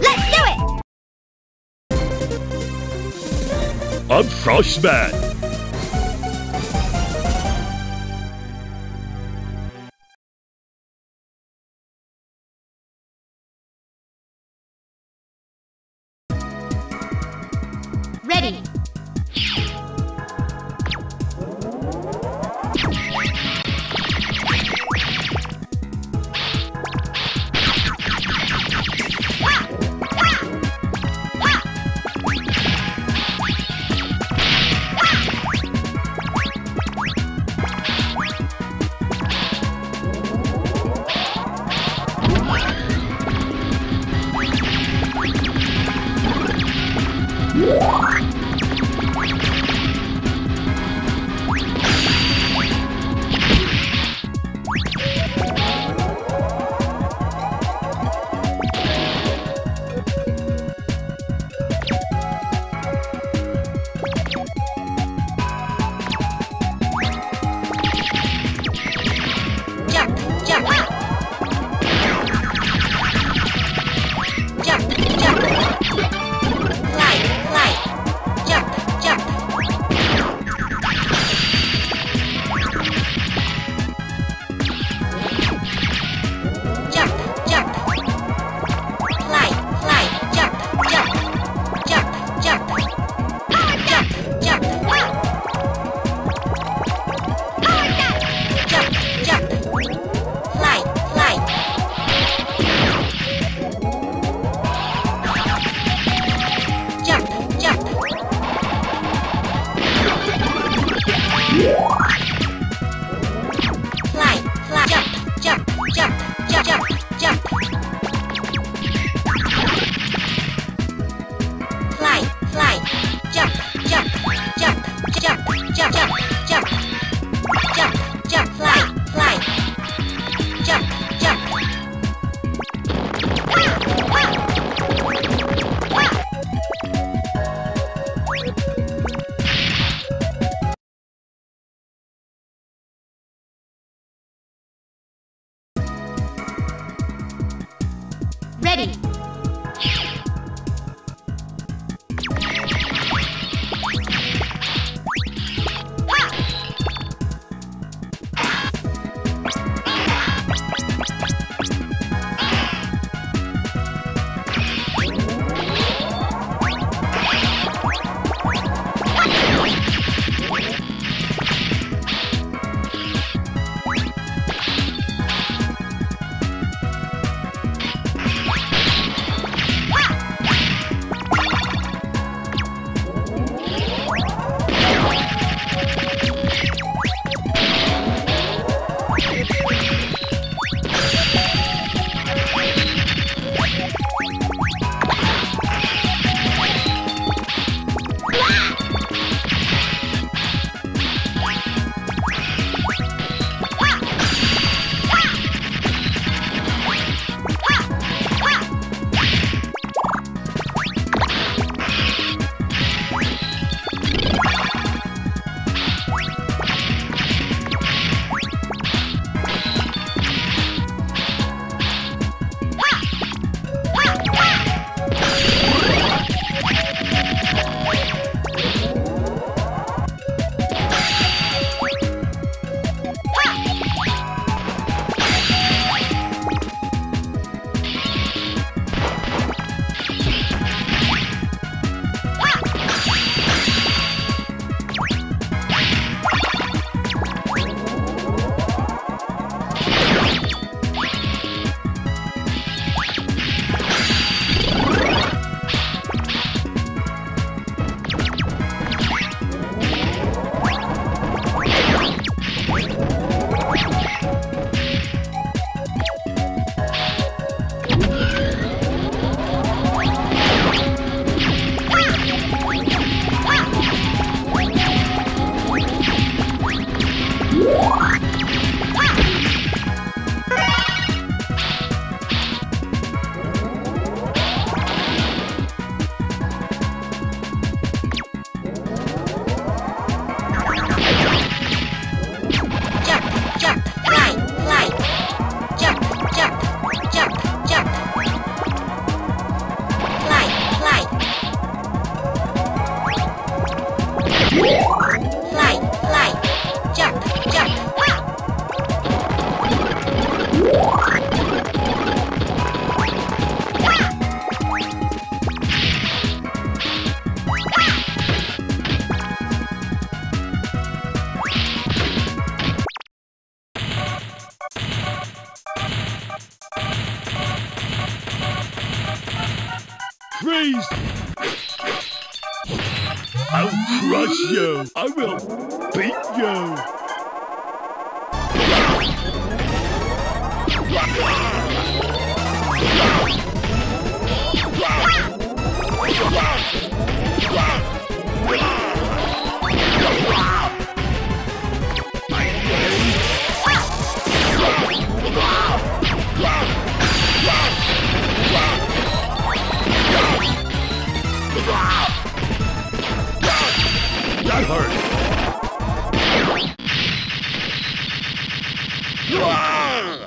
Let's do it! I'm Frostman. Ready. Freeze! I'll crush you! I will beat you! That hurt! Ah!